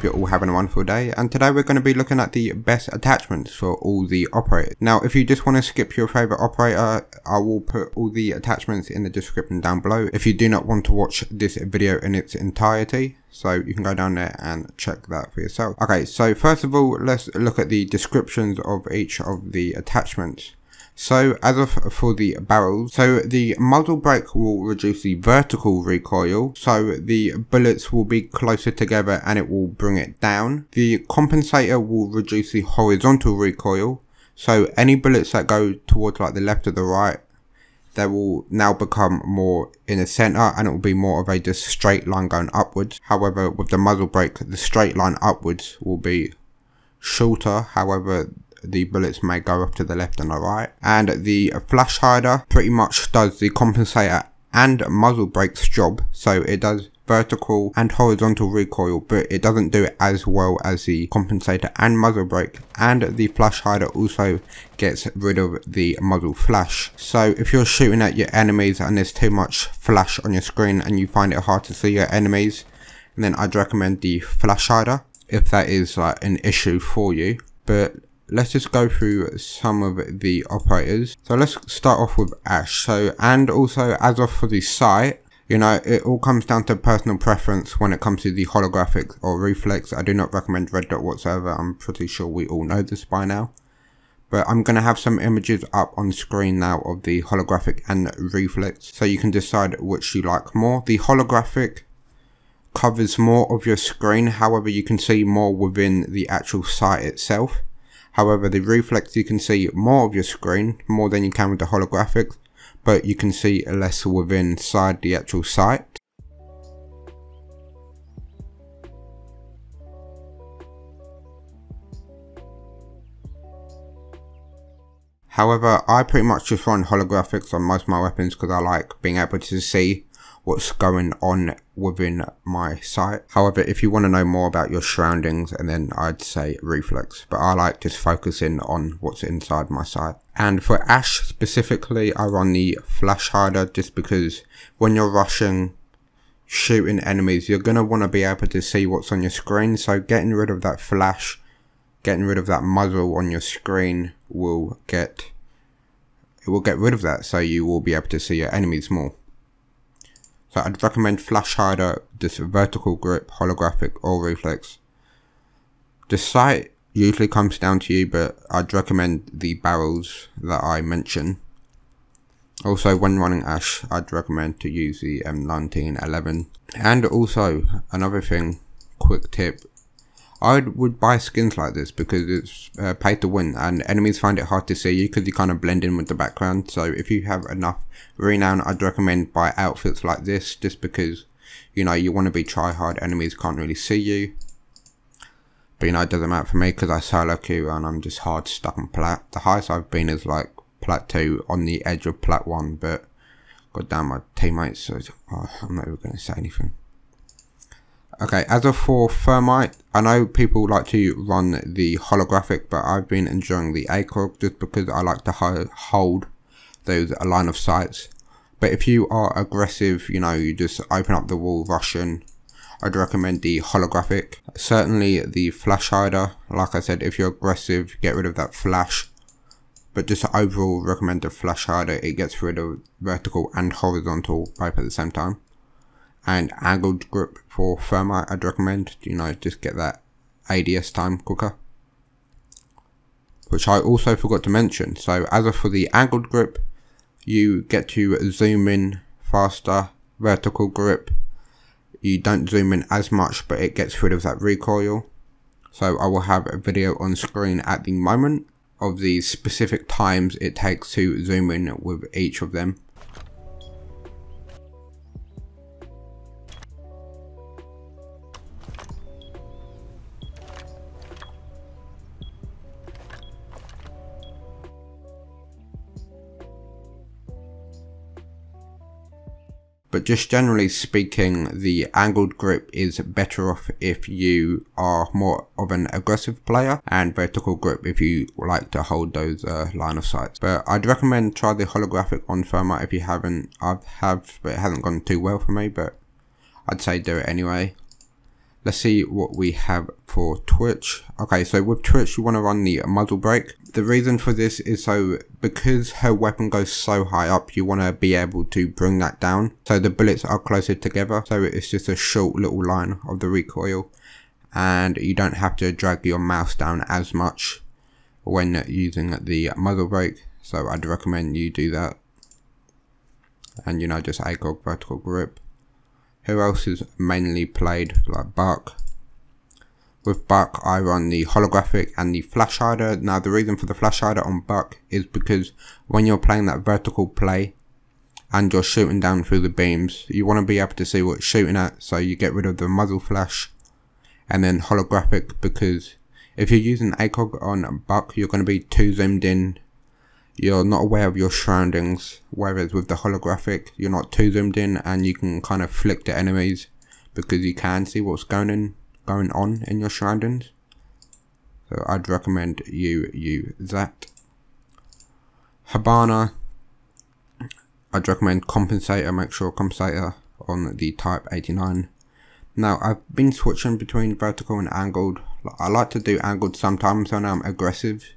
hope you're all having a wonderful day and today we're going to be looking at the best attachments for all the operators. Now if you just want to skip your favourite operator, I will put all the attachments in the description down below if you do not want to watch this video in its entirety. So you can go down there and check that for yourself. Okay, so first of all, let's look at the descriptions of each of the attachments. So as of for the barrels, so the muzzle brake will reduce the vertical recoil, so the bullets will be closer together and it will bring it down. The compensator will reduce the horizontal recoil, so any bullets that go towards like the left or the right, they will now become more in the center and it will be more of a just straight line going upwards. However, with the muzzle brake, the straight line upwards will be shorter. However, the bullets may go up to the left and the right. And the flash hider pretty much does the compensator and muzzle brakes job. So it does vertical and horizontal recoil, but it doesn't do it as well as the compensator and muzzle brake. And the flash hider also gets rid of the muzzle flash. So if you're shooting at your enemies and there's too much flash on your screen and you find it hard to see your enemies, then I'd recommend the flash hider if that is like an issue for you. But let's just go through some of the operators. So let's start off with Ash. So, and also as of for the sight, you know, it all comes down to personal preference when it comes to the holographic or reflex. I do not recommend red dot whatsoever. I'm pretty sure we all know this by now. But I'm going to have some images up on the screen now of the holographic and reflex. So you can decide which you like more. The holographic covers more of your screen. However, you can see more within the actual sight itself. However, the reflex you can see more of your screen, more than you can with the holographics, but you can see less within inside the actual sight. However, I pretty much just run holographics on most of my weapons because I like being able to see what's going on within my site. However, if you want to know more about your surroundings, and then I'd say reflex, but I like just focusing on what's inside my site. And for Ash specifically, I run the flash hider just because when you're rushing, shooting enemies, you're going to want to be able to see what's on your screen. So getting rid of that flash, getting rid of that muzzle on your screen will get, it will get rid of that. So you will be able to see your enemies more. So I'd recommend flash hider, this vertical grip, holographic or reflex. The sight usually comes down to you, but I'd recommend the barrels that I mention. Also, when running Ash, I'd recommend to use the M1911. And also, another thing, quick tip, I would buy skins like this because it's uh, pay to win and enemies find it hard to see you because you kind of blend in with the background. So if you have enough renown, I'd recommend buy outfits like this just because, you know, you want to be try hard, enemies can't really see you. But you know, it doesn't matter for me because I solo queue and I'm just hard stuck on plat. The highest I've been is like plat 2 on the edge of plat 1 but god damn my teammates so oh, I'm not even going to say anything. Okay, as of for Thermite, I know people like to run the holographic, but I've been enjoying the ACOG just because I like to hold those line of sights. But if you are aggressive, you know, you just open up the wall Russian, I'd recommend the holographic. Certainly the flash hider, like I said, if you're aggressive, get rid of that flash. But just overall recommend the flash hider, it gets rid of vertical and horizontal both at the same time and angled grip for thermite I'd recommend. You know just get that ADS time quicker which I also forgot to mention. So as for the angled grip you get to zoom in faster. Vertical grip you don't zoom in as much but it gets rid of that recoil. So I will have a video on screen at the moment of the specific times it takes to zoom in with each of them but just generally speaking, the angled grip is better off if you are more of an aggressive player, and vertical grip if you like to hold those uh, line of sights. But I'd recommend try the holographic on Thermite if you haven't. I have, but it hasn't gone too well for me, but I'd say do it anyway. Let's see what we have for Twitch. Okay, so with Twitch, you want to run the muzzle brake. The reason for this is so because her weapon goes so high up, you want to be able to bring that down. So the bullets are closer together. So it's just a short little line of the recoil. And you don't have to drag your mouse down as much when using the muzzle brake. So I'd recommend you do that. And you know, just ACOG vertical grip. Who else is mainly played like Buck? With Buck, I run the holographic and the flash hider. Now, the reason for the flash hider on Buck is because when you're playing that vertical play and you're shooting down through the beams, you want to be able to see what it's shooting at, so you get rid of the muzzle flash. And then holographic because if you're using ACOG on Buck, you're going to be too zoomed in you're not aware of your surroundings, whereas with the holographic, you're not too zoomed in and you can kind of flick the enemies because you can see what's going in, going on in your surroundings. So I'd recommend you use that. Hibana, I'd recommend compensator, make sure compensator on the type 89. Now I've been switching between vertical and angled. I like to do angled sometimes when I'm aggressive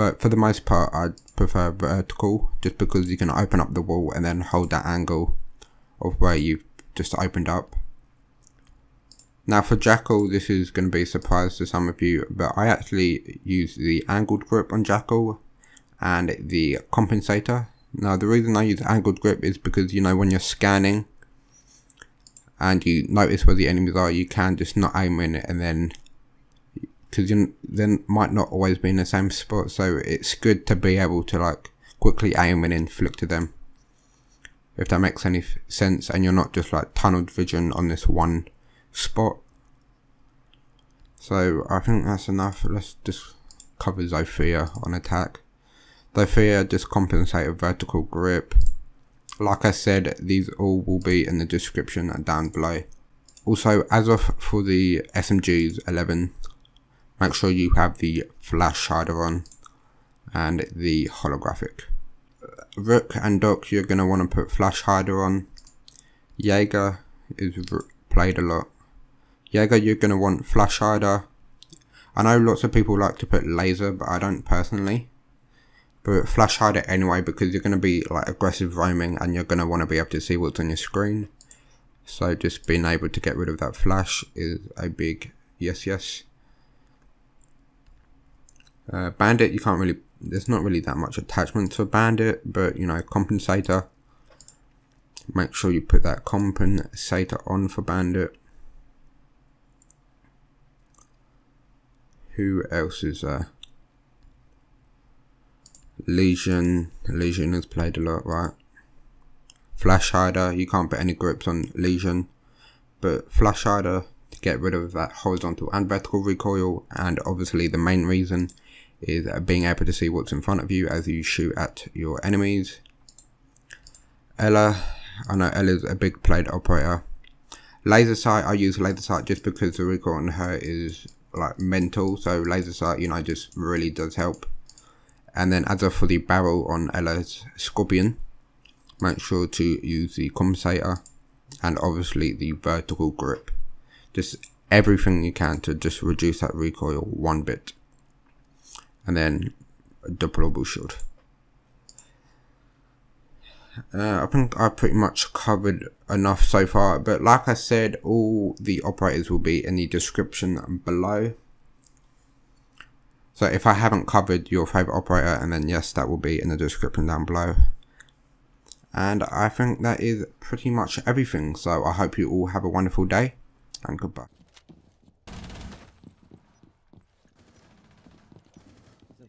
but for the most part I prefer vertical just because you can open up the wall and then hold that angle of where you've just opened up. Now for Jackal this is going to be a surprise to some of you but I actually use the angled grip on Jackal and the compensator. Now the reason I use angled grip is because you know when you're scanning and you notice where the enemies are you can just not aim in it and then because you then might not always be in the same spot so it's good to be able to like quickly aim and inflict to them. If that makes any sense and you're not just like tunneled vision on this one spot. So I think that's enough. Let's just cover Zofia on attack. Zofia just compensate a vertical grip. Like I said these all will be in the description down below. Also as of for the SMGs 11 make sure you have the flash hider on and the holographic. Rook and Doc you're going to want to put flash hider on. Jaeger is played a lot. Jaeger you're going to want flash hider. I know lots of people like to put laser but I don't personally. But flash hider anyway because you're going to be like aggressive roaming and you're going to want to be able to see what's on your screen. So just being able to get rid of that flash is a big yes yes. Uh, bandit, you can't really, there's not really that much attachment to bandit, but you know, compensator. Make sure you put that compensator on for bandit. Who else is there? Lesion, Lesion has played a lot, right? Flash hider, you can't put any grips on Lesion, but flash hider to get rid of that horizontal and vertical recoil, and obviously the main reason is being able to see what's in front of you as you shoot at your enemies. Ela, I know Ela's a big played operator. Laser sight, I use laser sight just because the recoil on her is like mental, so laser sight, you know, just really does help. And then as for the barrel on Ela's Scorpion, make sure to use the compensator and obviously the vertical grip. Just everything you can to just reduce that recoil one bit and then a deployable shield. Uh, I think I pretty much covered enough so far, but like I said, all the operators will be in the description below. So if I haven't covered your favorite operator, and then yes, that will be in the description down below. And I think that is pretty much everything. So I hope you all have a wonderful day, and goodbye.